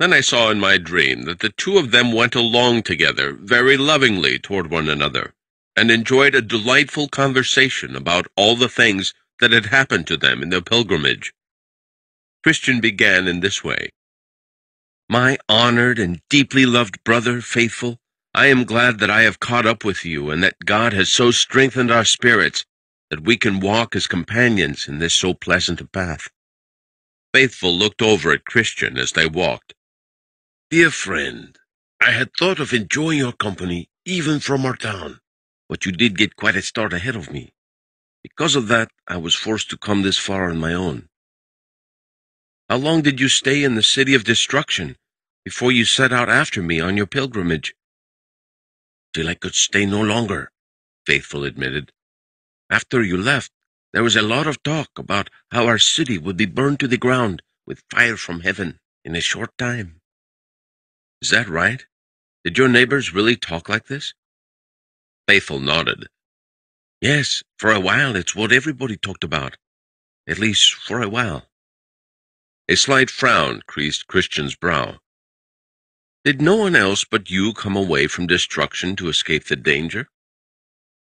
Then I saw in my dream that the two of them went along together very lovingly toward one another, and enjoyed a delightful conversation about all the things that had happened to them in their pilgrimage. Christian began in this way. My honored and deeply loved brother, Faithful, I am glad that I have caught up with you and that God has so strengthened our spirits that we can walk as companions in this so pleasant a path. Faithful looked over at Christian as they walked. Dear friend, I had thought of enjoying your company even from our town, but you did get quite a start ahead of me. Because of that, I was forced to come this far on my own. How long did you stay in the city of destruction before you set out after me on your pilgrimage? Till I could stay no longer, Faithful admitted. After you left, there was a lot of talk about how our city would be burned to the ground with fire from heaven in a short time. Is that right? Did your neighbors really talk like this? Faithful nodded. Yes, for a while it's what everybody talked about. At least for a while. A slight frown creased Christian's brow. Did no one else but you come away from destruction to escape the danger?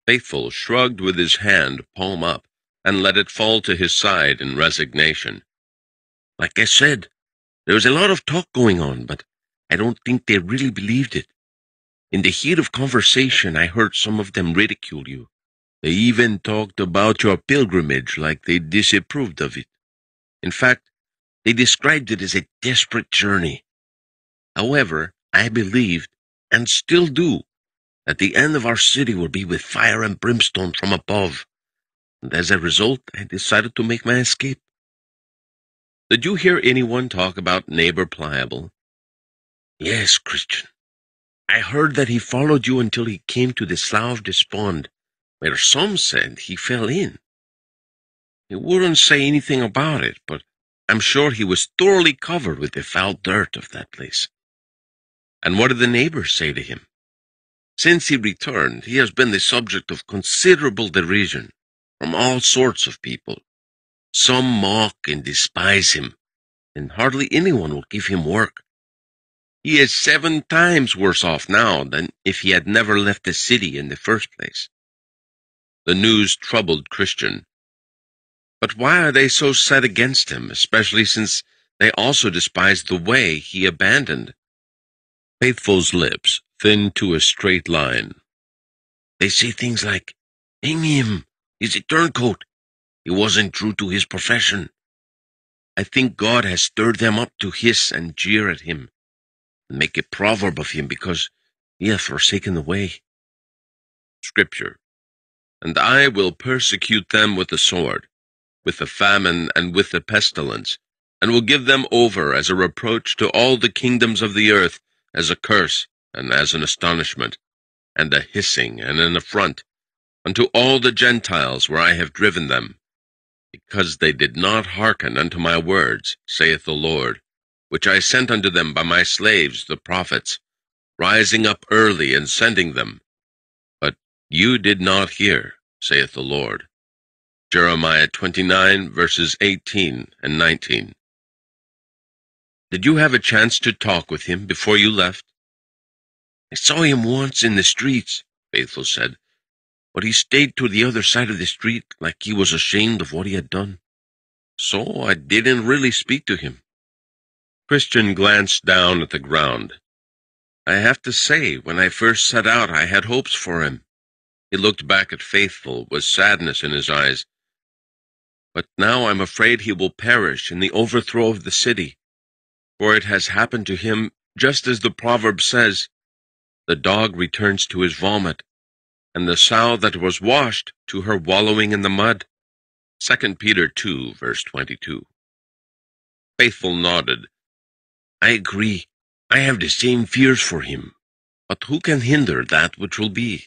Faithful shrugged with his hand palm up and let it fall to his side in resignation. Like I said, there was a lot of talk going on, but I don't think they really believed it. In the heat of conversation, I heard some of them ridicule you. They even talked about your pilgrimage like they disapproved of it. In fact, they described it as a desperate journey. However, I believed, and still do, that the end of our city will be with fire and brimstone from above, and as a result, I decided to make my escape. Did you hear anyone talk about neighbor Pliable? Yes, Christian. I heard that he followed you until he came to the Slough of Despond, where some said he fell in. He wouldn't say anything about it, but I'm sure he was thoroughly covered with the foul dirt of that place. And what did the neighbors say to him? Since he returned, he has been the subject of considerable derision from all sorts of people. Some mock and despise him, and hardly anyone will give him work. He is seven times worse off now than if he had never left the city in the first place. The news troubled Christian, but why are they so set against him, especially since they also despise the way he abandoned? Faithful's lips thinned to a straight line. They say things like, Hang him! He's a turncoat! He wasn't true to his profession. I think God has stirred them up to hiss and jeer at him, and make a proverb of him because he hath forsaken the way. Scripture. And I will persecute them with the sword, with the famine and with the pestilence, and will give them over as a reproach to all the kingdoms of the earth, as a curse and as an astonishment, and a hissing and an affront, unto all the Gentiles where I have driven them, because they did not hearken unto my words, saith the Lord, which I sent unto them by my slaves the prophets, rising up early and sending them. But you did not hear, saith the Lord. Jeremiah 29, verses 18 and 19. Did you have a chance to talk with him before you left? I saw him once in the streets, Faithful said, but he stayed to the other side of the street like he was ashamed of what he had done. So I didn't really speak to him. Christian glanced down at the ground. I have to say, when I first set out, I had hopes for him. He looked back at Faithful with sadness in his eyes but now I'm afraid he will perish in the overthrow of the city. For it has happened to him just as the proverb says, The dog returns to his vomit, and the sow that was washed to her wallowing in the mud. 2 Peter 2, verse 22. Faithful nodded. I agree. I have the same fears for him. But who can hinder that which will be?